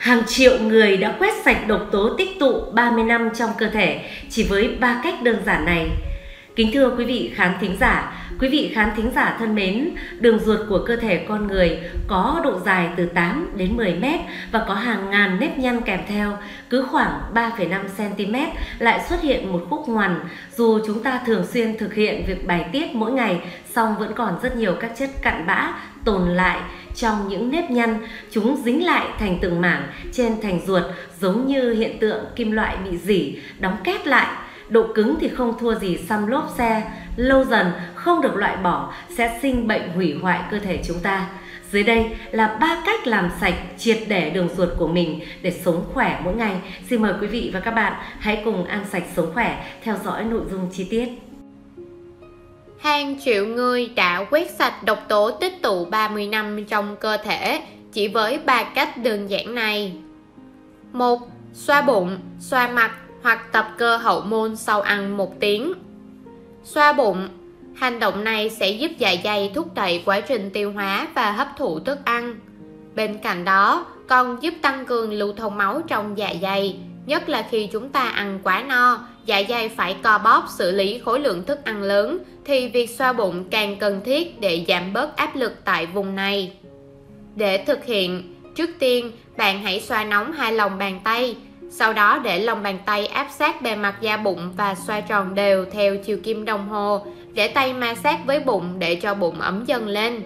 Hàng triệu người đã quét sạch độc tố tích tụ 30 năm trong cơ thể chỉ với ba cách đơn giản này. Kính thưa quý vị khán thính giả, quý vị khán thính giả thân mến, đường ruột của cơ thể con người có độ dài từ 8 đến 10 mét và có hàng ngàn nếp nhăn kèm theo, cứ khoảng 3,5 cm lại xuất hiện một khúc ngoằn. Dù chúng ta thường xuyên thực hiện việc bài tiết mỗi ngày, song vẫn còn rất nhiều các chất cặn bã tồn lại trong những nếp nhăn, chúng dính lại thành từng mảng trên thành ruột giống như hiện tượng kim loại bị dỉ, đóng két lại độ cứng thì không thua gì xăm lốp xe, lâu dần không được loại bỏ sẽ sinh bệnh hủy hoại cơ thể chúng ta. Dưới đây là ba cách làm sạch triệt để đường ruột của mình để sống khỏe mỗi ngày. Xin mời quý vị và các bạn hãy cùng ăn sạch sống khỏe theo dõi nội dung chi tiết. Hàng triệu người đã quét sạch độc tố tích tụ 30 năm trong cơ thể chỉ với ba cách đơn giản này. một Xoa bụng, xoa mặt hoặc tập cơ hậu môn sau ăn một tiếng. Xoa bụng Hành động này sẽ giúp dạ dày thúc đẩy quá trình tiêu hóa và hấp thụ thức ăn. Bên cạnh đó, còn giúp tăng cường lưu thông máu trong dạ dày, nhất là khi chúng ta ăn quá no, dạ dày phải co bóp xử lý khối lượng thức ăn lớn thì việc xoa bụng càng cần thiết để giảm bớt áp lực tại vùng này. Để thực hiện, trước tiên bạn hãy xoa nóng hai lòng bàn tay, sau đó để lòng bàn tay áp sát bề mặt da bụng và xoa tròn đều theo chiều kim đồng hồ, để tay ma sát với bụng để cho bụng ấm dần lên.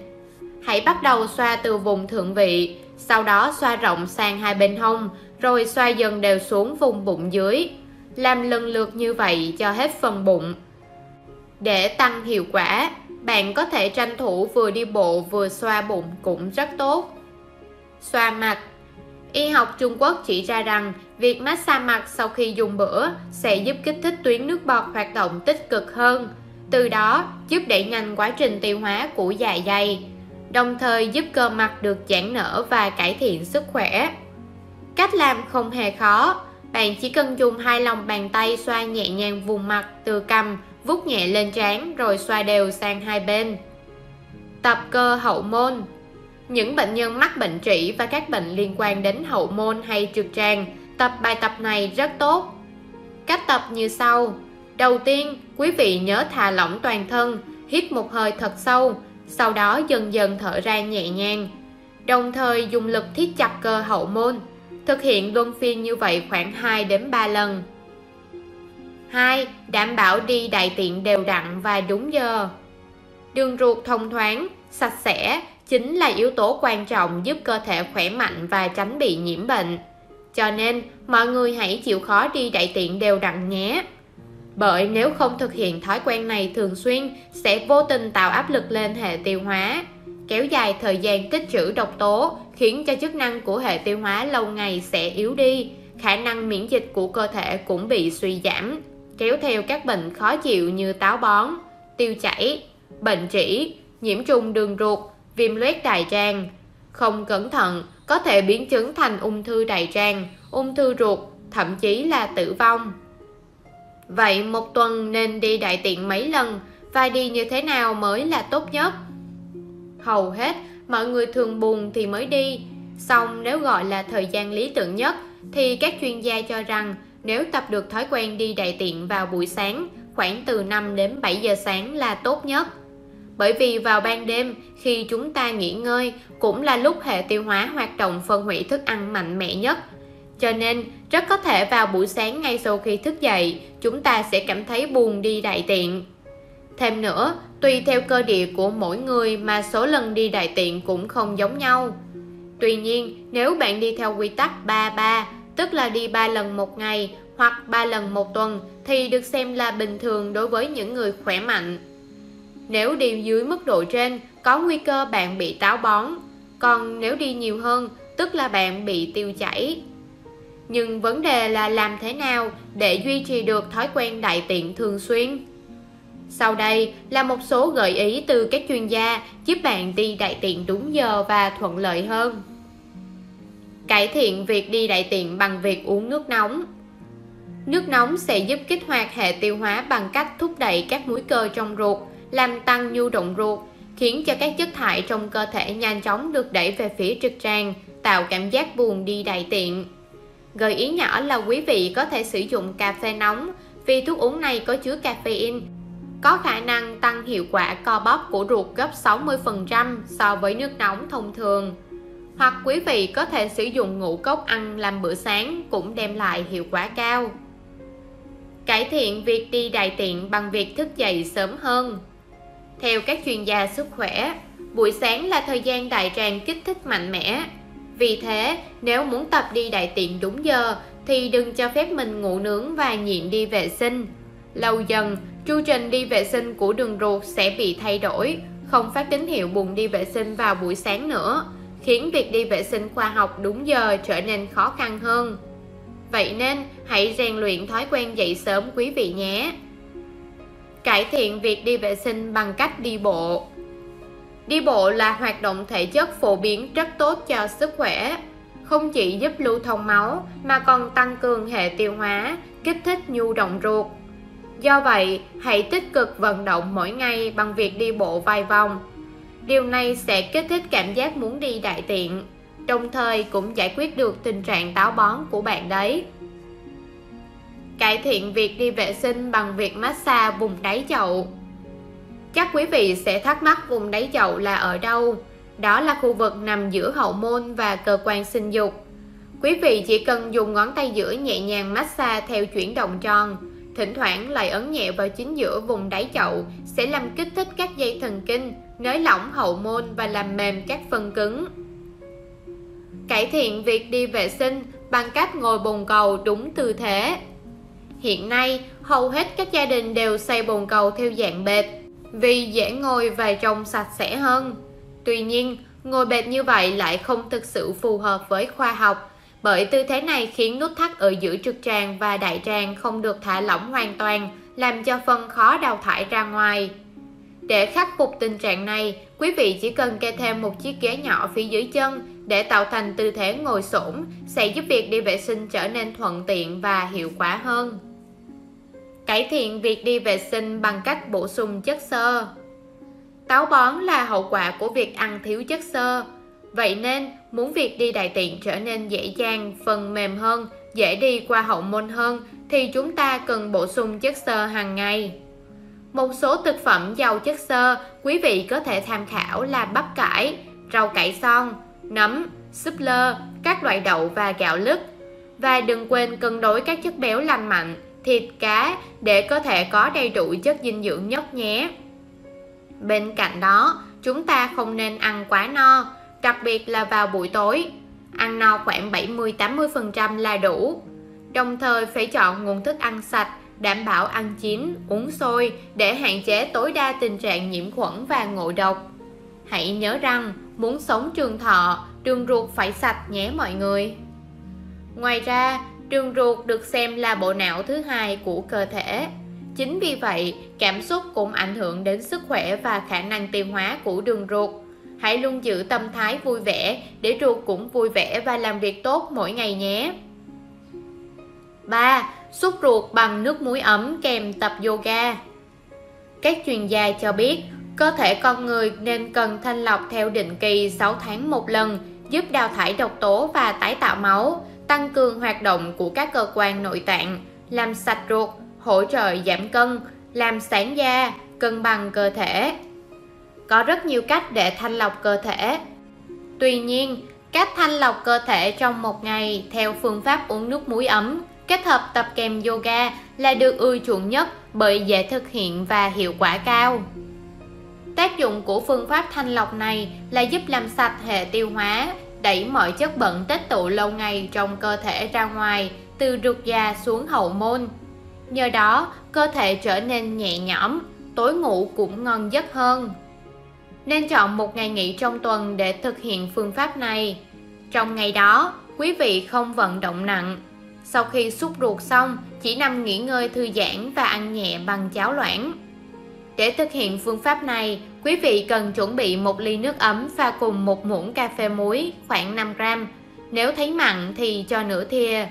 Hãy bắt đầu xoa từ vùng thượng vị, sau đó xoa rộng sang hai bên hông, rồi xoa dần đều xuống vùng bụng dưới. Làm lần lượt như vậy cho hết phần bụng. Để tăng hiệu quả, bạn có thể tranh thủ vừa đi bộ vừa xoa bụng cũng rất tốt. Xoa mặt Y học Trung Quốc chỉ ra rằng việc massage mặt sau khi dùng bữa sẽ giúp kích thích tuyến nước bọt hoạt động tích cực hơn, từ đó giúp đẩy nhanh quá trình tiêu hóa của dạ dày, đồng thời giúp cơ mặt được giãn nở và cải thiện sức khỏe. Cách làm không hề khó, bạn chỉ cần dùng hai lòng bàn tay xoa nhẹ nhàng vùng mặt từ cằm, vuốt nhẹ lên trán rồi xoa đều sang hai bên. Tập cơ hậu môn những bệnh nhân mắc bệnh trĩ và các bệnh liên quan đến hậu môn hay trực tràng, tập bài tập này rất tốt. Cách tập như sau. Đầu tiên, quý vị nhớ thả lỏng toàn thân, hít một hơi thật sâu, sau đó dần dần thở ra nhẹ nhàng. Đồng thời dùng lực thiết chặt cơ hậu môn. Thực hiện luân phiên như vậy khoảng 2 đến 3 lần. 2. Đảm bảo đi đại tiện đều đặn và đúng giờ. Đường ruột thông thoáng, sạch sẽ, chính là yếu tố quan trọng giúp cơ thể khỏe mạnh và tránh bị nhiễm bệnh. Cho nên, mọi người hãy chịu khó đi đại tiện đều đặn nhé. Bởi nếu không thực hiện thói quen này thường xuyên, sẽ vô tình tạo áp lực lên hệ tiêu hóa, kéo dài thời gian tích trữ độc tố, khiến cho chức năng của hệ tiêu hóa lâu ngày sẽ yếu đi, khả năng miễn dịch của cơ thể cũng bị suy giảm, kéo theo các bệnh khó chịu như táo bón, tiêu chảy, bệnh trĩ, nhiễm trùng đường ruột, viêm loét đại tràng. Không cẩn thận, có thể biến chứng thành ung thư đại tràng, ung thư ruột, thậm chí là tử vong. Vậy một tuần nên đi đại tiện mấy lần và đi như thế nào mới là tốt nhất? Hầu hết, mọi người thường buồn thì mới đi. Xong nếu gọi là thời gian lý tưởng nhất thì các chuyên gia cho rằng nếu tập được thói quen đi đại tiện vào buổi sáng, khoảng từ 5 đến 7 giờ sáng là tốt nhất. Bởi vì vào ban đêm khi chúng ta nghỉ ngơi cũng là lúc hệ tiêu hóa hoạt động phân hủy thức ăn mạnh mẽ nhất. Cho nên rất có thể vào buổi sáng ngay sau khi thức dậy chúng ta sẽ cảm thấy buồn đi đại tiện. Thêm nữa tùy theo cơ địa của mỗi người mà số lần đi đại tiện cũng không giống nhau tuy nhiên nếu bạn đi theo quy tắc 3-3 tức là đi 3 lần một ngày hoặc 3 lần một tuần thì được xem là bình thường đối với những người khỏe mạnh nếu đi dưới mức độ trên, có nguy cơ bạn bị táo bón. Còn nếu đi nhiều hơn, tức là bạn bị tiêu chảy. Nhưng vấn đề là làm thế nào để duy trì được thói quen đại tiện thường xuyên? Sau đây là một số gợi ý từ các chuyên gia giúp bạn đi đại tiện đúng giờ và thuận lợi hơn. Cải thiện việc đi đại tiện bằng việc uống nước nóng. Nước nóng sẽ giúp kích hoạt hệ tiêu hóa bằng cách thúc đẩy các múi cơ trong ruột, làm tăng nhu động ruột, khiến cho các chất thải trong cơ thể nhanh chóng được đẩy về phía trực tràng, tạo cảm giác buồn đi đại tiện. Gợi ý nhỏ là quý vị có thể sử dụng cà phê nóng vì thuốc uống này có chứa caffeine, có khả năng tăng hiệu quả co bóp của ruột gấp 60% so với nước nóng thông thường. Hoặc quý vị có thể sử dụng ngũ cốc ăn làm bữa sáng cũng đem lại hiệu quả cao. Cải thiện việc đi đại tiện bằng việc thức dậy sớm hơn. Theo các chuyên gia sức khỏe, buổi sáng là thời gian đại tràng kích thích mạnh mẽ. Vì thế, nếu muốn tập đi đại tiện đúng giờ thì đừng cho phép mình ngủ nướng và nhịn đi vệ sinh. Lâu dần, chu trình đi vệ sinh của đường ruột sẽ bị thay đổi, không phát tín hiệu buồn đi vệ sinh vào buổi sáng nữa, khiến việc đi vệ sinh khoa học đúng giờ trở nên khó khăn hơn. Vậy nên, hãy rèn luyện thói quen dậy sớm quý vị nhé. Cải thiện việc đi vệ sinh bằng cách đi bộ. Đi bộ là hoạt động thể chất phổ biến rất tốt cho sức khỏe. Không chỉ giúp lưu thông máu mà còn tăng cường hệ tiêu hóa, kích thích nhu động ruột. Do vậy, hãy tích cực vận động mỗi ngày bằng việc đi bộ vài vòng. Điều này sẽ kích thích cảm giác muốn đi đại tiện, đồng thời cũng giải quyết được tình trạng táo bón của bạn đấy. Cải thiện việc đi vệ sinh bằng việc massage vùng đáy chậu. Chắc quý vị sẽ thắc mắc vùng đáy chậu là ở đâu? Đó là khu vực nằm giữa hậu môn và cơ quan sinh dục. Quý vị chỉ cần dùng ngón tay giữa nhẹ nhàng massage theo chuyển động tròn, thỉnh thoảng lại ấn nhẹ vào chính giữa vùng đáy chậu sẽ làm kích thích các dây thần kinh, nới lỏng hậu môn và làm mềm các phần cứng. Cải thiện việc đi vệ sinh bằng cách ngồi bồn cầu đúng tư thế. Hiện nay, hầu hết các gia đình đều xây bồn cầu theo dạng bệt vì dễ ngồi và trông sạch sẽ hơn. Tuy nhiên, ngồi bệt như vậy lại không thực sự phù hợp với khoa học bởi tư thế này khiến nút thắt ở giữa trực tràng và đại tràng không được thả lỏng hoàn toàn, làm cho phân khó đào thải ra ngoài. Để khắc phục tình trạng này, quý vị chỉ cần kê thêm một chiếc ghế nhỏ phía dưới chân để tạo thành tư thế ngồi xổm sẽ giúp việc đi vệ sinh trở nên thuận tiện và hiệu quả hơn. Cải thiện việc đi vệ sinh bằng cách bổ sung chất xơ. Táo bón là hậu quả của việc ăn thiếu chất xơ. Vậy nên, muốn việc đi đại tiện trở nên dễ dàng, phần mềm hơn, dễ đi qua hậu môn hơn thì chúng ta cần bổ sung chất xơ hàng ngày. Một số thực phẩm giàu chất xơ quý vị có thể tham khảo là bắp cải, rau cải son, nấm, súp lơ, các loại đậu và gạo lứt. Và đừng quên cân đối các chất béo lành mạnh, thịt, cá để có thể có đầy đủ chất dinh dưỡng nhất nhé. Bên cạnh đó, chúng ta không nên ăn quá no, đặc biệt là vào buổi tối. Ăn no khoảng 70-80% là đủ. Đồng thời phải chọn nguồn thức ăn sạch, đảm bảo ăn chín, uống sôi để hạn chế tối đa tình trạng nhiễm khuẩn và ngộ độc. Hãy nhớ rằng, muốn sống trường thọ, đường ruột phải sạch nhé mọi người. Ngoài ra, đường ruột được xem là bộ não thứ hai của cơ thể. Chính vì vậy, cảm xúc cũng ảnh hưởng đến sức khỏe và khả năng tiêu hóa của đường ruột. Hãy luôn giữ tâm thái vui vẻ để ruột cũng vui vẻ và làm việc tốt mỗi ngày nhé. 3. Xúc ruột bằng nước muối ấm kèm tập yoga Các chuyên gia cho biết, cơ thể con người nên cần thanh lọc theo định kỳ 6 tháng một lần, giúp đào thải độc tố và tái tạo máu, tăng cường hoạt động của các cơ quan nội tạng, làm sạch ruột, hỗ trợ giảm cân, làm sáng da, cân bằng cơ thể. Có rất nhiều cách để thanh lọc cơ thể. Tuy nhiên, cách thanh lọc cơ thể trong một ngày theo phương pháp uống nước muối ấm kết hợp tập kèm yoga là được ưa chuộng nhất bởi dễ thực hiện và hiệu quả cao. Tác dụng của phương pháp thanh lọc này là giúp làm sạch hệ tiêu hóa, đẩy mọi chất bẩn tích tụ lâu ngày trong cơ thể ra ngoài, từ ruột già xuống hậu môn. Nhờ đó, cơ thể trở nên nhẹ nhõm, tối ngủ cũng ngon giấc hơn. Nên chọn một ngày nghỉ trong tuần để thực hiện phương pháp này. Trong ngày đó, quý vị không vận động nặng. Sau khi xúc ruột xong, chỉ nằm nghỉ ngơi thư giãn và ăn nhẹ bằng cháo loãng. Để thực hiện phương pháp này, quý vị cần chuẩn bị một ly nước ấm pha cùng một muỗng cà phê muối khoảng 5 gram. Nếu thấy mặn thì cho nửa thìa.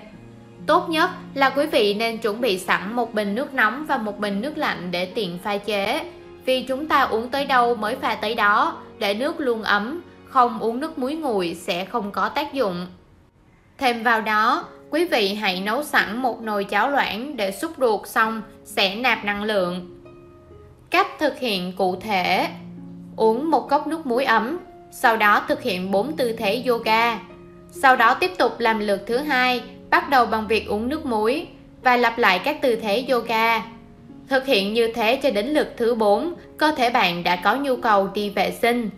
Tốt nhất là quý vị nên chuẩn bị sẵn một bình nước nóng và một bình nước lạnh để tiện pha chế. Vì chúng ta uống tới đâu mới pha tới đó, để nước luôn ấm, không uống nước muối nguội sẽ không có tác dụng. Thêm vào đó, quý vị hãy nấu sẵn một nồi cháo loãng để xúc ruột xong sẽ nạp năng lượng. Cách thực hiện cụ thể Uống một cốc nước muối ấm, sau đó thực hiện 4 tư thế yoga. Sau đó tiếp tục làm lượt thứ hai, bắt đầu bằng việc uống nước muối và lặp lại các tư thế yoga. Thực hiện như thế cho đến lượt thứ 4, cơ thể bạn đã có nhu cầu đi vệ sinh.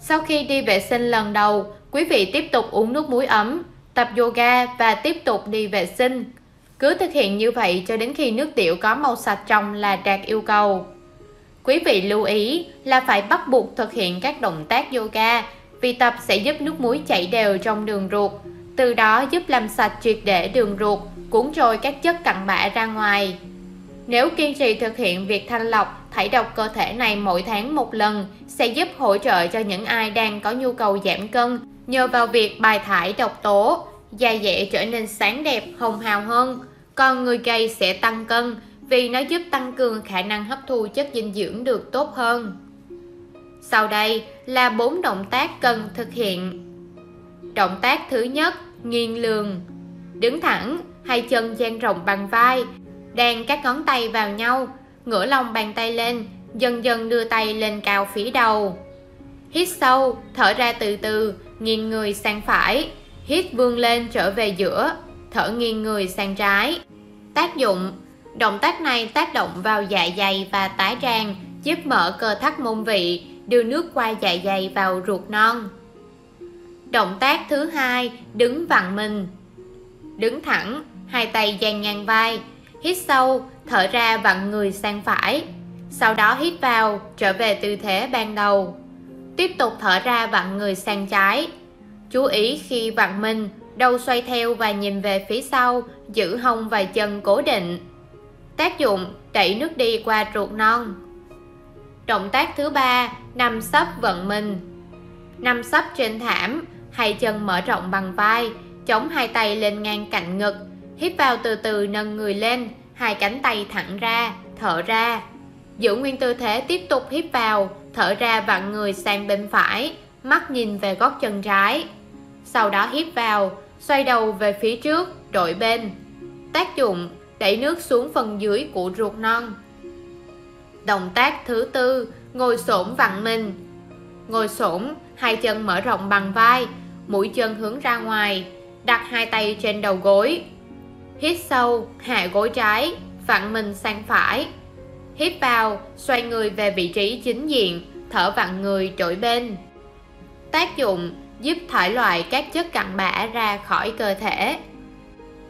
Sau khi đi vệ sinh lần đầu, quý vị tiếp tục uống nước muối ấm, tập yoga và tiếp tục đi vệ sinh. Cứ thực hiện như vậy cho đến khi nước tiểu có màu sạch trong là đạt yêu cầu. Quý vị lưu ý là phải bắt buộc thực hiện các động tác yoga vì tập sẽ giúp nước muối chảy đều trong đường ruột, từ đó giúp làm sạch triệt để đường ruột, cuốn trôi các chất cặn bã ra ngoài. Nếu kiên trì thực hiện việc thanh lọc, thải độc cơ thể này mỗi tháng một lần sẽ giúp hỗ trợ cho những ai đang có nhu cầu giảm cân nhờ vào việc bài thải độc tố, da dẻ trở nên sáng đẹp, hồng hào hơn, còn người gầy sẽ tăng cân vì nó giúp tăng cường khả năng hấp thu chất dinh dưỡng được tốt hơn. Sau đây là bốn động tác cần thực hiện. Động tác thứ nhất, nghiêng lường. Đứng thẳng, hai chân dang rộng bằng vai, đan các ngón tay vào nhau, ngửa lòng bàn tay lên, dần dần đưa tay lên cao phía đầu. Hít sâu, thở ra từ từ, nghiêng người sang phải, hít vươn lên trở về giữa, thở nghiêng người sang trái. Tác dụng Động tác này tác động vào dạ dày và tá tràng, giúp mở cơ thắt môn vị, đưa nước qua dạ dày vào ruột non. Động tác thứ hai, đứng vặn mình. Đứng thẳng, hai tay dang ngang vai, hít sâu, thở ra vặn người sang phải. Sau đó hít vào, trở về tư thế ban đầu. Tiếp tục thở ra vặn người sang trái. Chú ý khi vặn mình, đầu xoay theo và nhìn về phía sau, giữ hông và chân cố định. Tác dụng đẩy nước đi qua ruột non Động tác thứ ba Nằm sấp vận mình Nằm sấp trên thảm Hai chân mở rộng bằng vai Chống hai tay lên ngang cạnh ngực Hít vào từ từ nâng người lên Hai cánh tay thẳng ra Thở ra Giữ nguyên tư thế tiếp tục hít vào Thở ra vặn người sang bên phải Mắt nhìn về gót chân trái Sau đó hít vào Xoay đầu về phía trước Đổi bên Tác dụng đẩy nước xuống phần dưới của ruột non. Động tác thứ tư, ngồi xổm vặn mình. Ngồi xổm, hai chân mở rộng bằng vai, mũi chân hướng ra ngoài, đặt hai tay trên đầu gối. Hít sâu, hạ gối trái, vặn mình sang phải. Hít vào, xoay người về vị trí chính diện, thở vặn người trỗi bên. Tác dụng giúp thải loại các chất cặn bã ra khỏi cơ thể.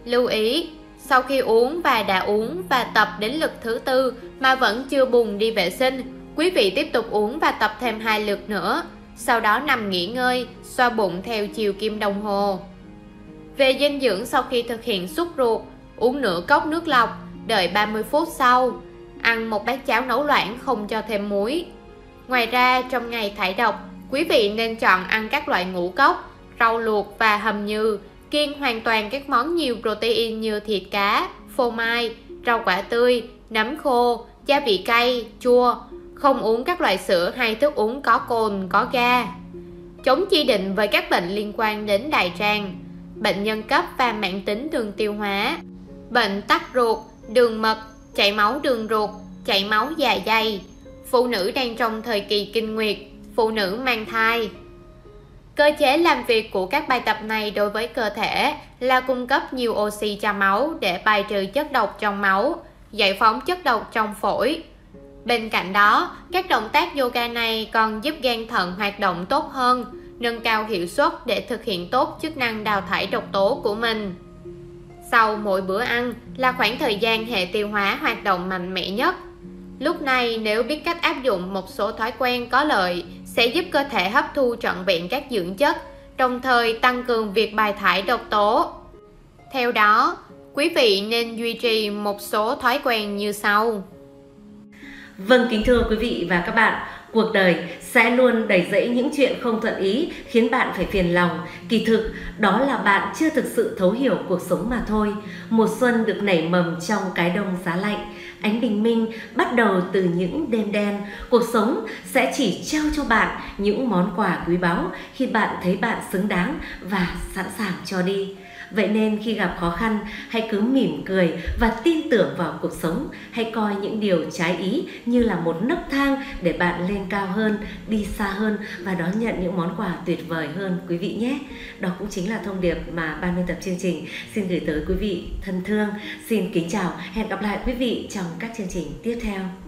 Lưu ý, sau khi uống và đã uống và tập đến lượt thứ tư mà vẫn chưa buồn đi vệ sinh, quý vị tiếp tục uống và tập thêm hai lượt nữa. Sau đó nằm nghỉ ngơi, xoa bụng theo chiều kim đồng hồ. Về dinh dưỡng sau khi thực hiện xúc ruột, uống nửa cốc nước lọc, đợi 30 phút sau. Ăn một bát cháo nấu loãng không cho thêm muối. Ngoài ra, trong ngày thải độc, quý vị nên chọn ăn các loại ngũ cốc, rau luộc và hầm như kiêng hoàn toàn các món nhiều protein như thịt cá, phô mai, rau quả tươi, nấm khô, gia vị cay, chua, không uống các loại sữa hay thức uống có cồn, có ga. Chống chỉ định với các bệnh liên quan đến đại tràng, bệnh nhân cấp và mãn tính đường tiêu hóa, bệnh tắc ruột, đường mật, chảy máu đường ruột, chảy máu dạ dày, phụ nữ đang trong thời kỳ kinh nguyệt, phụ nữ mang thai, Cơ chế làm việc của các bài tập này đối với cơ thể là cung cấp nhiều oxy cho máu để bài trừ chất độc trong máu, giải phóng chất độc trong phổi. Bên cạnh đó, các động tác yoga này còn giúp gan thận hoạt động tốt hơn, nâng cao hiệu suất để thực hiện tốt chức năng đào thải độc tố của mình. Sau mỗi bữa ăn là khoảng thời gian hệ tiêu hóa hoạt động mạnh mẽ nhất. Lúc này nếu biết cách áp dụng một số thói quen có lợi sẽ giúp cơ thể hấp thu trọn vẹn các dưỡng chất, đồng thời tăng cường việc bài thải độc tố. Theo đó, quý vị nên duy trì một số thói quen như sau. Vâng kính thưa quý vị và các bạn, Cuộc đời sẽ luôn đầy rẫy những chuyện không thuận ý khiến bạn phải phiền lòng. Kỳ thực, đó là bạn chưa thực sự thấu hiểu cuộc sống mà thôi. Mùa xuân được nảy mầm trong cái đông giá lạnh. Ánh bình minh bắt đầu từ những đêm đen. Cuộc sống sẽ chỉ trao cho bạn những món quà quý báu khi bạn thấy bạn xứng đáng và sẵn sàng cho đi. Vậy nên khi gặp khó khăn, hãy cứ mỉm cười và tin tưởng vào cuộc sống. Hãy coi những điều trái ý như là một nấc thang để bạn lên cao hơn, đi xa hơn và đón nhận những món quà tuyệt vời hơn quý vị nhé. Đó cũng chính là thông điệp mà ban biên tập chương trình xin gửi tới quý vị thân thương. Xin kính chào, hẹn gặp lại quý vị trong các chương trình tiếp theo.